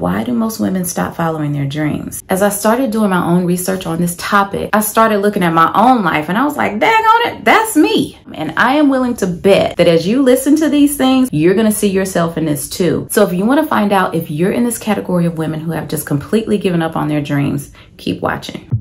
why do most women stop following their dreams? As I started doing my own research on this topic, I started looking at my own life and I was like, dang oh, on it, that's me. And I am willing to bet that as you listen to these things, you're gonna see yourself in this too. So if you wanna find out if you're in this category of women who have just completely given up on their dreams, keep watching.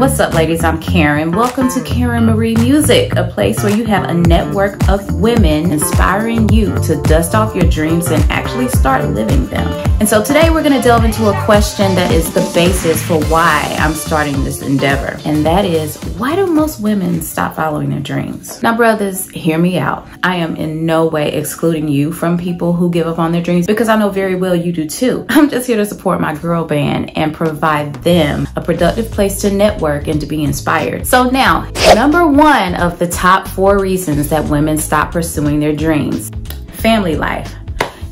What's up, ladies? I'm Karen. Welcome to Karen Marie Music, a place where you have a network of women inspiring you to dust off your dreams and actually start living them. And so today we're going to delve into a question that is the basis for why I'm starting this endeavor. And that is, why do most women stop following their dreams? Now, brothers, hear me out. I am in no way excluding you from people who give up on their dreams because I know very well you do too. I'm just here to support my girl band and provide them a productive place to network work and to be inspired. So now, number one of the top four reasons that women stop pursuing their dreams, family life.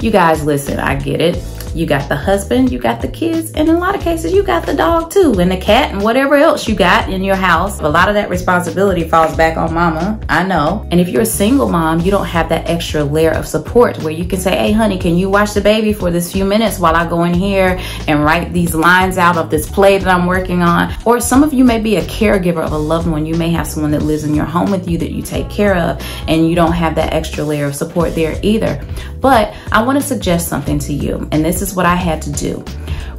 You guys listen, I get it. You got the husband, you got the kids, and in a lot of cases, you got the dog too, and the cat, and whatever else you got in your house. A lot of that responsibility falls back on mama. I know. And if you're a single mom, you don't have that extra layer of support where you can say, hey, honey, can you watch the baby for this few minutes while I go in here and write these lines out of this play that I'm working on? Or some of you may be a caregiver of a loved one. You may have someone that lives in your home with you that you take care of, and you don't have that extra layer of support there either. But I want to suggest something to you, and this this is what I had to do.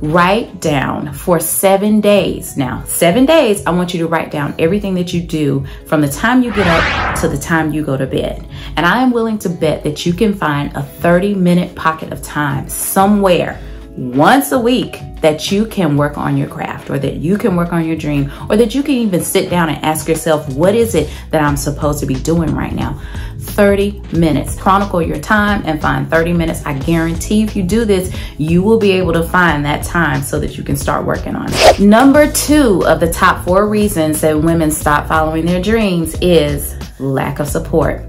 Write down for seven days. Now, seven days, I want you to write down everything that you do from the time you get up to the time you go to bed. And I am willing to bet that you can find a 30 minute pocket of time somewhere once a week that you can work on your craft or that you can work on your dream or that you can even sit down and ask yourself, what is it that I'm supposed to be doing right now? 30 minutes. Chronicle your time and find 30 minutes. I guarantee if you do this, you will be able to find that time so that you can start working on it. Number two of the top four reasons that women stop following their dreams is lack of support.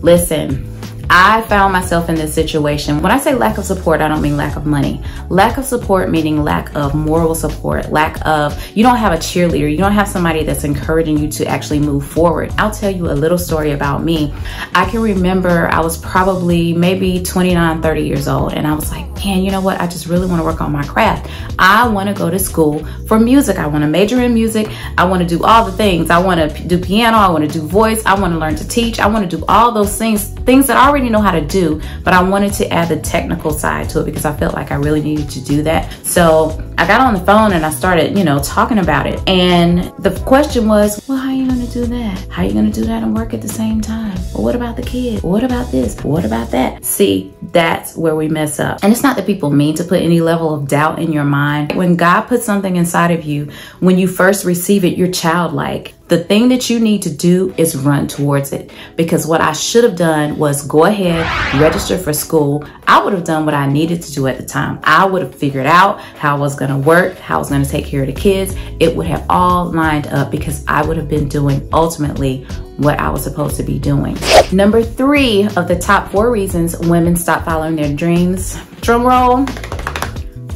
Listen, I found myself in this situation. When I say lack of support, I don't mean lack of money. Lack of support meaning lack of moral support, lack of, you don't have a cheerleader, you don't have somebody that's encouraging you to actually move forward. I'll tell you a little story about me. I can remember I was probably maybe 29, 30 years old, and I was like, man, you know what? I just really want to work on my craft. I want to go to school for music. I want to major in music. I want to do all the things. I want to do piano. I want to do voice. I want to learn to teach. I want to do all those things, things that I already know how to do, but I wanted to add the technical side to it because I felt like I really needed to do that. So I got on the phone and I started, you know, talking about it. And the question was, well, how are you going to do that? How are you going to do that and work at the same time? What about the kids? What about this? What about that? See, that's where we mess up. And it's not that people mean to put any level of doubt in your mind. When God puts something inside of you, when you first receive it, you're childlike. The thing that you need to do is run towards it because what I should have done was go ahead, register for school. I would have done what I needed to do at the time. I would have figured out how I was going to work, how I was going to take care of the kids. It would have all lined up because I would have been doing ultimately what I was supposed to be doing. Number three of the top four reasons women stop following their dreams, drum roll,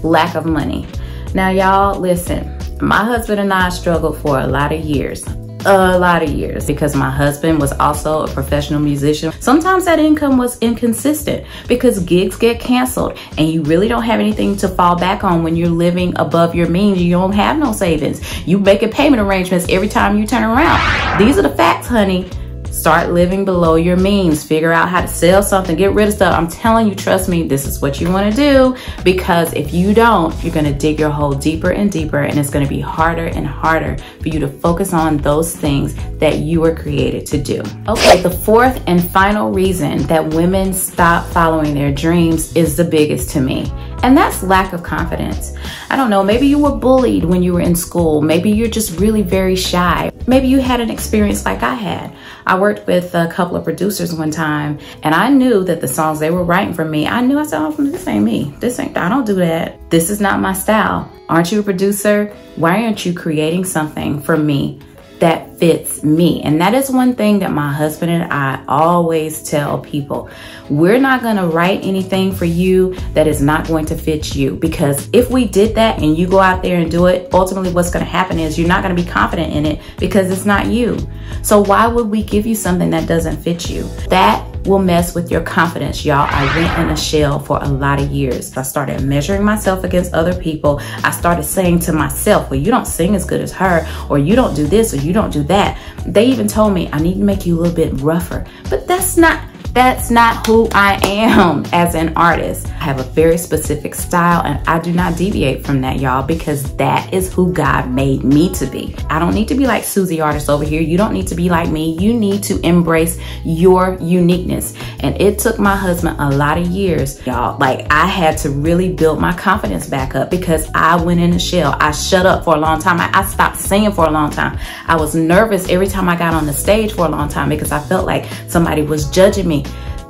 lack of money. Now, y'all, listen, my husband and I struggled for a lot of years a lot of years because my husband was also a professional musician. Sometimes that income was inconsistent because gigs get canceled and you really don't have anything to fall back on when you're living above your means. You don't have no savings. You make a payment arrangements every time you turn around. These are the facts, honey. Start living below your means. Figure out how to sell something. Get rid of stuff. I'm telling you, trust me, this is what you want to do because if you don't, you're going to dig your hole deeper and deeper and it's going to be harder and harder for you to focus on those things that you were created to do. Okay, the fourth and final reason that women stop following their dreams is the biggest to me. And that's lack of confidence. I don't know, maybe you were bullied when you were in school. Maybe you're just really very shy. Maybe you had an experience like I had. I worked with a couple of producers one time and I knew that the songs they were writing for me, I knew I said, oh, this ain't me. This ain't, I don't do that. This is not my style. Aren't you a producer? Why aren't you creating something for me that fits me. And that is one thing that my husband and I always tell people. We're not going to write anything for you that is not going to fit you because if we did that and you go out there and do it, ultimately what's going to happen is you're not going to be confident in it because it's not you. So why would we give you something that doesn't fit you? That will mess with your confidence, y'all. I went in a shell for a lot of years. I started measuring myself against other people. I started saying to myself, well, you don't sing as good as her, or you don't do this, or you don't do that. They even told me I need to make you a little bit rougher, but that's not that's not who I am as an artist. I have a very specific style and I do not deviate from that, y'all, because that is who God made me to be. I don't need to be like Susie Artist over here. You don't need to be like me. You need to embrace your uniqueness. And it took my husband a lot of years, y'all. Like I had to really build my confidence back up because I went in a shell. I shut up for a long time. I, stopped singing for a long time. I was nervous every time I got on the stage for a long time because I felt like somebody was judging me.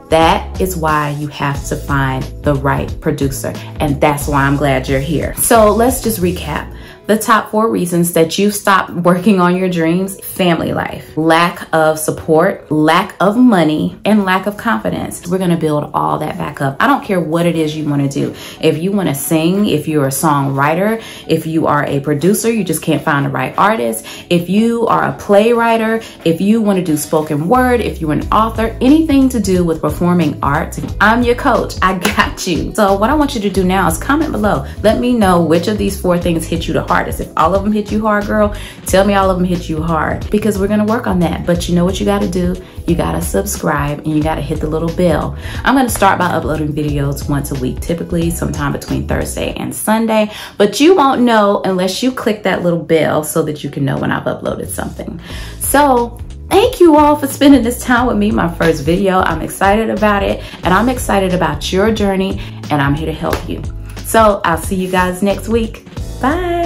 That is why you have to find the right producer. And that's why I'm glad you're here. So let's just recap the top four reasons that you stopped working on your dreams family life, lack of support, lack of money, and lack of confidence. We're gonna build all that back up. I don't care what it is you wanna do. If you wanna sing, if you're a songwriter, if you are a producer, you just can't find the right artist, if you are a playwright, if you wanna do spoken word, if you're an author, anything to do with performing arts, I'm your coach. I got you. So, what I want you to do now is comment below. Let me know which of these four things hit you the hardest hardest. If all of them hit you hard, girl, tell me all of them hit you hard because we're gonna work on that. But you know what you gotta do? You gotta subscribe and you gotta hit the little bell. I'm gonna start by uploading videos once a week, typically sometime between Thursday and Sunday, but you won't know unless you click that little bell so that you can know when I've uploaded something. So Thank you all for spending this time with me, my first video. I'm excited about it and I'm excited about your journey and I'm here to help you. So I'll see you guys next week. Bye.